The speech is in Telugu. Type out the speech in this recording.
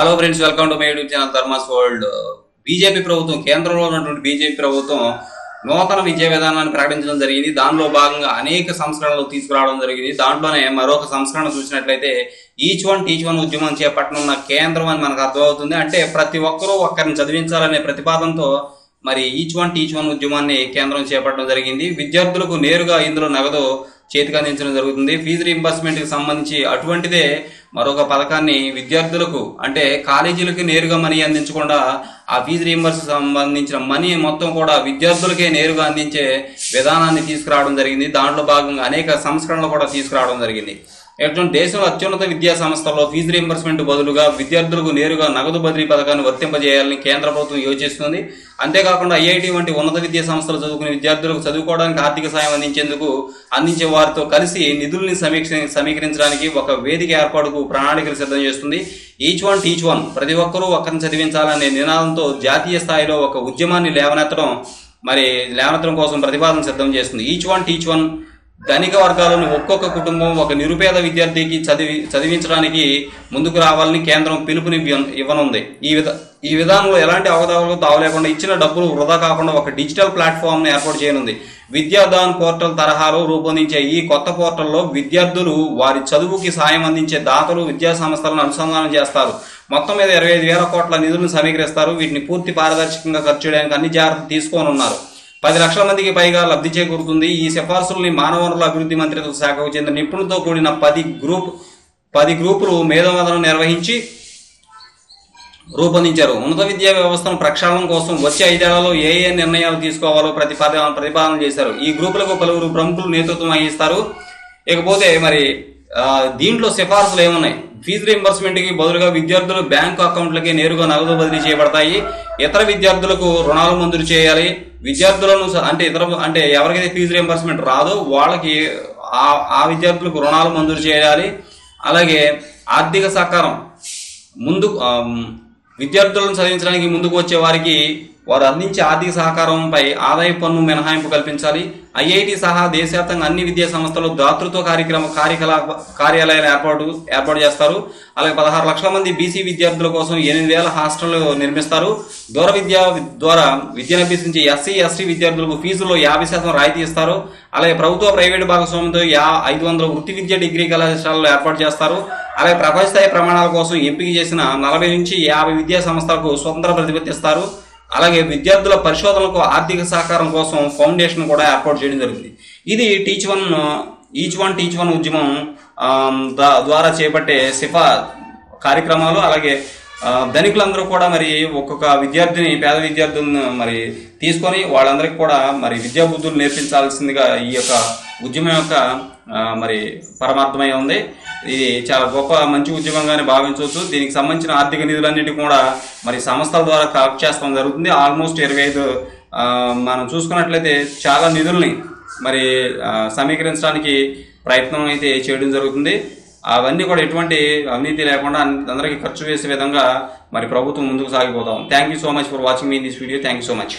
Hello friends welcome to my YouTube channel Dharmas world BJP ప్రభుత్వం కేంద్రంలో ఉన్నటువంటి బీజేపీ ప్రభుత్వం నూతన విద్యా విధానాన్ని ప్రకటించడం జరిగింది. దానిలో భాగంగా అనేక సంస్కరణలు తీసుకురావడం జరిగింది. దాంట్లోనే మరొక సంస్కరణ చూసినట్లయితే ఈచ్ వన్ టీచ్ వన్ ఉద్యమం చేపట్టనున్న కేంద్రం అని మనకు అర్థమవుతుంది. అంటే ప్రతి ఒక్కరూ ఒక్కరిని చదివించాలనే ప్రతిపాదనతో మరి ఈచ్ వన్ టీచ్ వన్ ఉద్యమాన్ని కేంద్రం చేపట్టడం జరిగింది. విద్యార్థులకు నేరుగా ఇందులో నగదు చేతికి అందించడం జరుగుతుంది. ఫీజు రీంబర్స్మెంట్కి సంబంధించి అటువంటిదే మరొక పథకాన్ని విద్యార్థులకు అంటే కాలేజీలకి నేరుగా మనీ అందించకుండా ఆ ఫీజు రీంబర్స్ సంబంధించిన మనీ మొత్తం కూడా విద్యార్థులకే నేరుగా అందించే విధానాన్ని తీసుకురావడం జరిగింది. దాంట్లో భాగంగా అనేక సంస్కరణలు కూడా తీసుకురావడం జరిగింది. ఎటువంటి దేశంలో అత్యున్నత విద్యా సంస్థల్లో ఫీజు రీంబర్స్మెంట్ బదులుగా విద్యార్థులకు నేరుగా నగదు బదిలీ పథకాన్ని వర్తింపజేయాలని కేంద్ర ప్రభుత్వం యోచిస్తుంది. అంతేకాకుండా ఐఐటి వంటి ఉన్నత విద్యా సంస్థలు చదువుకునే విద్యార్థులకు చదువుకోవడానికి ఆర్థిక సాయం అందించేందుకు అందించే వారితో కలిసి నిధుల్ని సమీక్ష సమీకరించడానికి ఒక వేదిక ఏర్పాటుకు ప్రణాళికలు సిద్ధం చేస్తుంది. ఈచ్ వన్ టీచ్ వన్ ప్రతి ఒక్కరూ ఒక్కరిని చదివించాలనే నినాదంతో జాతీయ స్థాయిలో ఒక ఉద్యమాన్ని లేవనెత్తడం మరి లేవనెత్తడం కోసం ప్రతిపాదన సిద్ధం చేస్తుంది. ఈచ్ వన్ టీచ్ వన్ ధనిక వర్గాలను ఒక్కొక్క కుటుంబం ఒక నిరుపేద విద్యార్థికి చదివి చదివించడానికి ముందుకు రావాలని కేంద్రం పిలుపుని ఇవ్వనుంది. ఈ విధ ఈ విధానంలో ఎలాంటి అవగాహనలు తావలేకుండా ఇచ్చిన డబ్బులు వృధా కాకుండా ఒక డిజిటల్ ప్లాట్ఫామ్ను ఏర్పాటు చేయనుంది. విద్యాదాన్ పోర్టల్ తరహాలో రూపొందించే ఈ కొత్త పోర్టల్లో విద్యార్థులు వారి చదువుకి సాయం అందించే దాతలు విద్యా సంస్థలను అనుసంధానం చేస్తారు. మొత్తం మీద ఇరవై ఐదు వేల కోట్ల నిధులను సమీకరిస్తారు. వీటిని పూర్తి పారదర్శకంగా ఖర్చు చేయడానికి అన్ని జాగ్రత్తలు తీసుకోనున్నారు. పది లక్షల మందికి పైగా లబ్ధి చేకూరుతుంది. ఈ సిఫార్సుల్ని మానవ వనరుల అభివృద్ధి మంత్రిత్వ శాఖకు చెందిన నిపుణులతో కూడిన పది గ్రూప్ పది గ్రూపులు మేధోమదనం నిర్వహించి రూపొందించారు. ఉన్నత విద్యా వ్యవస్థను ప్రక్షాళన కోసం వచ్చే ఐదేళ్ళలో ఏ ఏ నిర్ణయాలు తీసుకోవాలో ప్రతిపాదన ప్రతిపాదన చేశారు. ఈ గ్రూపులకు పలువురు ప్రముఖులు నేతృత్వం వహిస్తారు. ఇకపోతే మరి దీంట్లో సిఫార్సులు ఏమున్నాయి? ఫీజు రీంబర్స్మెంట్కి బదులుగా విద్యార్థులు బ్యాంకు అకౌంట్లకి నేరుగా నగదు బదిలీ చేయబడతాయి. ఇతర విద్యార్థులకు రుణాలు మంజూరు చేయాలి. విద్యార్థులను అంటే ఇతర అంటే ఎవరికైతే ఫీజు రీంబర్స్మెంట్ రాదో వాళ్ళకి ఆ ఆ విద్యార్థులకు రుణాలు మంజూరు చేయాలి. అలాగే ఆర్థిక సహకారం. ముందు విద్యార్థులను చదివించడానికి ముందుకు వచ్చే వారికి వారు అందించే ఆర్థిక సహకారంపై ఆదాయ పన్ను మినహాయింపు కల్పించాలి. ఐఐటి సహా దేశవ్యాప్తంగా అన్ని విద్యా సంస్థలు దాతృత్వ కార్యక్రమ కార్యకలాప కార్యాలయాలు ఏర్పాటు ఏర్పాటు చేస్తారు. అలాగే పదహారు లక్షల మంది బీసీ విద్యార్థుల కోసం ఎనిమిది వేల హాస్టళ్ళు నిర్మిస్తారు. దూర విద్య ద్వారా విద్యను అభ్యసించే ఎస్సీ ఎస్టీ విద్యార్థులకు ఫీజులో యాభై శాతం రాయితీ ఇస్తారు. అలాగే ప్రభుత్వ ప్రైవేటు భాగస్వామ్యంతో యా ఐదు వందల వృత్తి విద్య డిగ్రీ కళాశాలలు ఏర్పాటు చేస్తారు. అలాగే ప్రపంచస్థాయి ప్రమాణాల కోసం ఎంపిక చేసిన నలభై నుంచి యాభై విద్యా సంస్థలకు స్వతంత్ర ప్రతిపత్తిస్తారు అలాగే విద్యార్థుల పరిశోధనలకు ఆర్థిక సహకారం కోసం ఫౌండేషన్ కూడా ఏర్పాటు చేయడం జరిగింది. ఇది teach one each one teach one ఉద్యమం దా- ద్వారా చేపట్టే సిఫా కార్యక్రమాలు అలాగే ధనికులందరూ కూడా మరి ఒక్కొక్క విద్యార్థిని పేద విద్యార్థులను మరి తీసుకొని వాళ్ళందరికీ కూడా మరి విద్యా బుద్ధులు నేర్పించాల్సిందిగా ఈ యొక్క ఉద్యమం యొక్క మరి పరమార్థమై ఉంది. ఇది చాలా గొప్ప మంచి ఉద్యమంగానే భావించవచ్చు. దీనికి సంబంధించిన ఆర్థిక నిధులన్నిటి కూడా మరి సంస్థల ద్వారా కలెక్ట్ చేస్తాం జరుగుతుంది. ఆల్మోస్ట్ ఇరవై ఐదు మనం చూసుకున్నట్లయితే చాలా నిధుల్ని మరి సమీకరించడానికి ప్రయత్నం అయితే చేయడం జరుగుతుంది. అవన్నీ కూడా ఎటువంటి అవినీతి లేకుండా అందరికీ ఖర్చు వేసే విధంగా మరి ప్రభుత్వం ముందుకు సాగిపోతాం thank you so much for watching me this video thank you so much